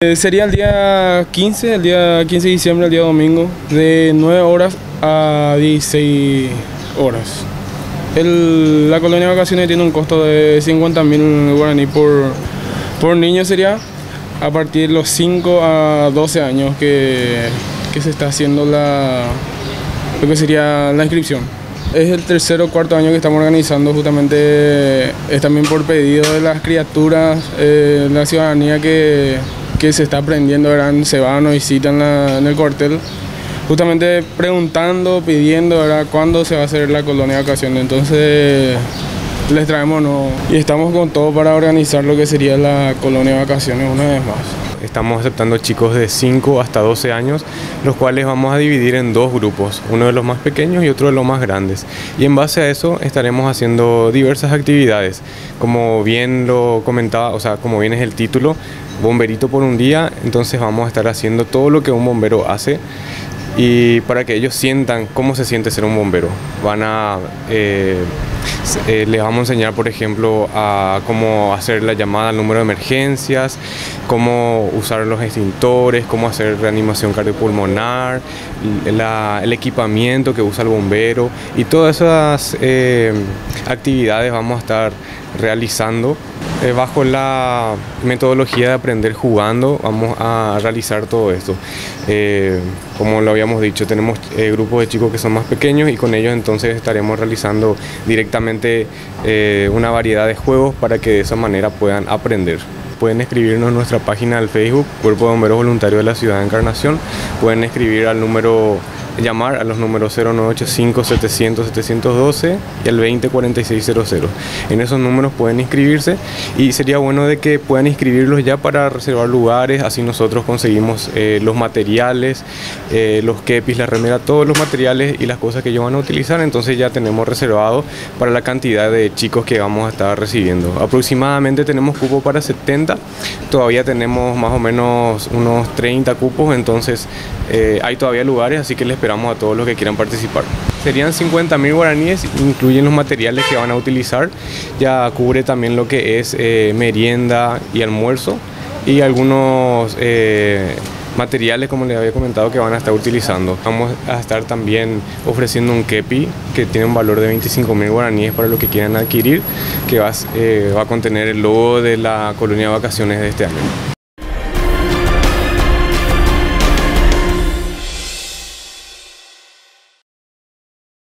Eh, sería el día 15, el día 15 de diciembre, el día domingo, de 9 horas a 16 horas. La colonia de vacaciones tiene un costo de 50 mil guaraní por, por niño sería a partir de los 5 a 12 años que, que se está haciendo la, lo que sería la inscripción. Es el tercer o cuarto año que estamos organizando, justamente es también por pedido de las criaturas, eh, la ciudadanía que, que se está aprendiendo, se van o visitan la- en el cuartel, justamente preguntando, pidiendo cuándo se va a hacer la colonia de vacaciones. Entonces les traemos ¿no? y estamos con todo para organizar lo que sería la colonia de vacaciones una vez más. Estamos aceptando chicos de 5 hasta 12 años, los cuales vamos a dividir en dos grupos, uno de los más pequeños y otro de los más grandes. Y en base a eso estaremos haciendo diversas actividades. Como bien lo comentaba, o sea, como bien es el título, bomberito por un día, entonces vamos a estar haciendo todo lo que un bombero hace y para que ellos sientan cómo se siente ser un bombero. Van a, eh, eh, les vamos a enseñar, por ejemplo, a cómo hacer la llamada al número de emergencias, cómo usar los extintores, cómo hacer reanimación cardiopulmonar, la- el equipamiento que usa el bombero y todas esas eh, actividades vamos a estar realizando eh, bajo la metodología de aprender jugando, vamos a realizar todo esto. Eh, como lo habíamos dicho, tenemos eh, grupos de chicos que son más pequeños y con ellos entonces estaremos realizando directamente eh, una variedad de juegos para que de esa manera puedan aprender. Pueden escribirnos en nuestra página del Facebook, Cuerpo de Bomberos Voluntarios de la Ciudad de Encarnación. Pueden escribir al número llamar a los números 0985 700 712 y al 204600. En esos números pueden inscribirse y sería bueno de que puedan inscribirlos ya para reservar lugares, así nosotros conseguimos eh, los materiales, eh, los kepis, la remera, todos los materiales y las cosas que ellos van a utilizar, entonces ya tenemos reservado para la cantidad de chicos que vamos a estar recibiendo. Aproximadamente tenemos cupo para 70, todavía tenemos más o menos unos 30 cupos, entonces eh, hay todavía lugares, así que les esperamos a todos los que quieran participar. Serían 50 mil guaraníes, incluyen los materiales que van a utilizar, ya cubre también lo que es eh, merienda y almuerzo y algunos eh, materiales, como les había comentado, que van a estar utilizando. Vamos a estar también ofreciendo un kepi que tiene un valor de 25 mil guaraníes para lo que quieran adquirir, que va, eh, va a contener el logo de la colonia de vacaciones de este año.